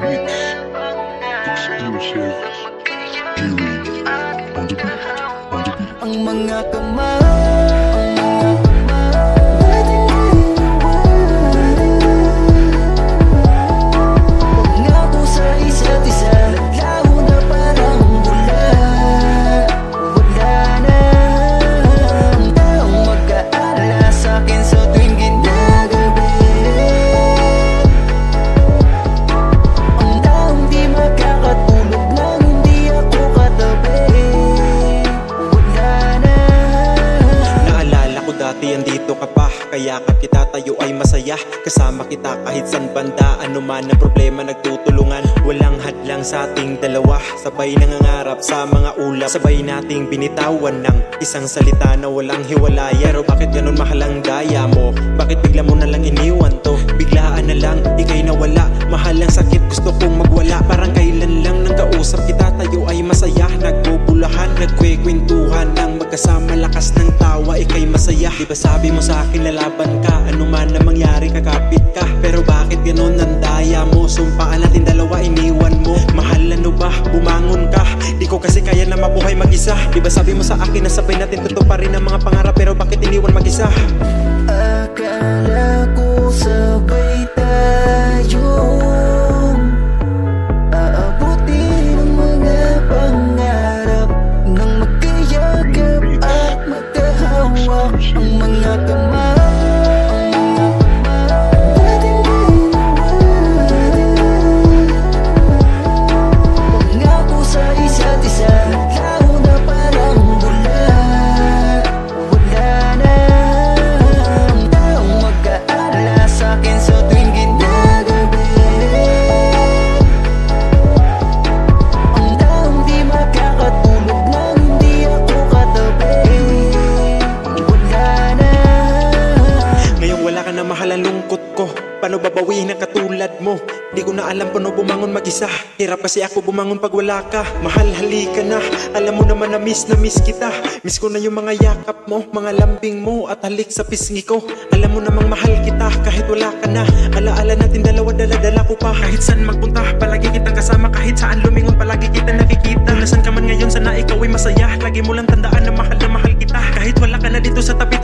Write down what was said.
rich, exclusive, hearing on the beat, on the beat. Ang mga kamay ka pa Kayakap kita tayo ay masaya. Kasama kita kahit san banda. Ano man ang problema nagtutulungan. Walang hadlang sa ating dalawa. Sabay nangangarap sa mga ulap. Sabay nating binitawan ng isang salita na walang hiwalaya. Pero bakit ganun mahal ang daya mo? Bakit bigla mo na lang iniwan to? Biglaan na lang, ikay nawala. Mahal ang sakit, gusto kong magwala. Parang kailan lang nang kausap kita Tayo ay masaya, nagbubulahan Nagkwekwentuhan ng magkasama. Lakas ng ikay masaya Di ba sabi mo sa akin lalaban ka Ano man na mangyari, kakapit ka Pero bakit ganun ang daya mo? Sumpaan natin dalawa, iniwan mo Mahal ano ba? Bumangon ka Di ko kasi kaya na mabuhay mag-isa Di ba sabi mo sa akin na sabay natin tutuparin ang mga pangarap Pero bakit iniwan mag-isa? Lungkot ko. Paano babawihin ang katulad mo? Di ko na alam paano bumangon mag-isa. Hirap kasi ako bumangon pag wala ka. Mahal halika na. Alam mo naman na miss na miss kita. Miss ko na yung mga yakap mo Mga lambing mo at halik sa pisngi ko. Alam mo namang mahal kita kahit wala ka na. Alaala natin dalawa dala-dala ko pa. Kahit saan magpunta palagi kitang kasama. Kahit saan lumingon palagi kita nakikita. Nasan ka man ngayon sana ikaw ay masaya. Lagi mo lang tandaan na mahal na mahal kita. Kahit wala ka na dito sa tabi